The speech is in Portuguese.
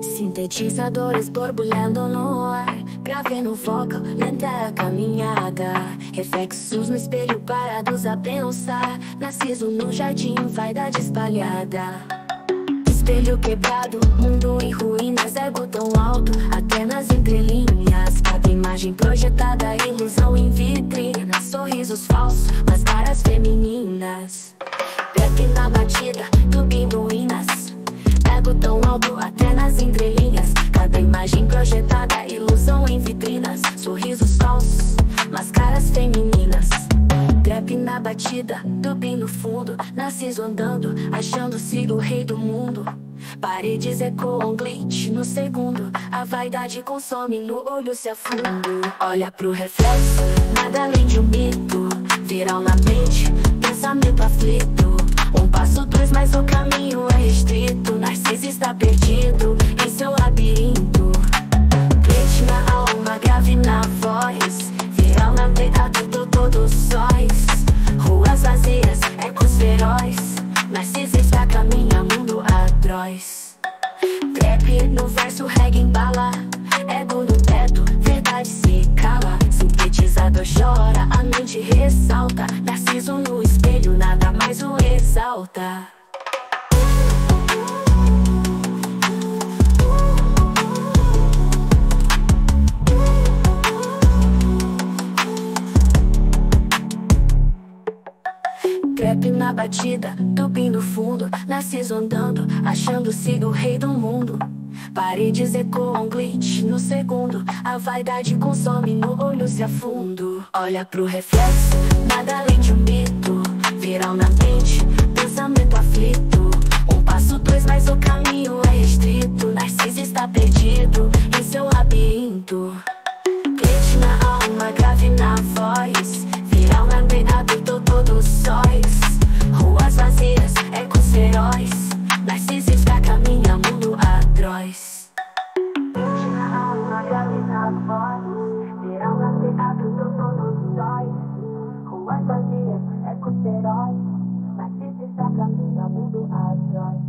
Sintetizadores borbulhando no ar Gravei no vocal, lenta caminhada. Reflexos no espelho parados a pensar Narciso no jardim, vaidade espalhada. Espelho quebrado, mundo em ruínas Ego tão alto, até nas entrelinhas. Cada imagem projetada, ilusão em vitrina Sorrisos falsos, mas caras femininas. Trap na batida, tubindo hinas Ego tão alto, até entrelinhas. Cada imagem projetada, ilusão em vitrinas. Sorrisos falsos, mas caras femininas. Trap na batida, tubi no fundo. Narciso andando, achando-se o rei do mundo. Paredes ecoam glitch no segundo. A vaidade consome, no olho se afunda. Olha pro reflexo, nada além de um mito. Viral na mente, pensamento aflito. Um passo, dois, mas o caminho é restrito. Narciso está perdido atroz Trap no verso, reggae embala Ego no teto, verdade se cala. Sintetizador chora, a mente ressalta. Narciso no espelho, nada mais o exalta Crepe na batida, tupim no fundo Narciso andando, achando-se o rei do mundo. Paredes ecoam glitch no segundo A vaidade consome no olho se afundo. Olha pro reflexo, nada além de um mito Viral na mente, pensamento aflito. Um passo, dois, mas o caminho é restrito Narciso está perdido em seu labirinto. as vozes, verão lacerado do todos nós. Ruas vazias, é com heróis, mas se destaca minha mundo atrás.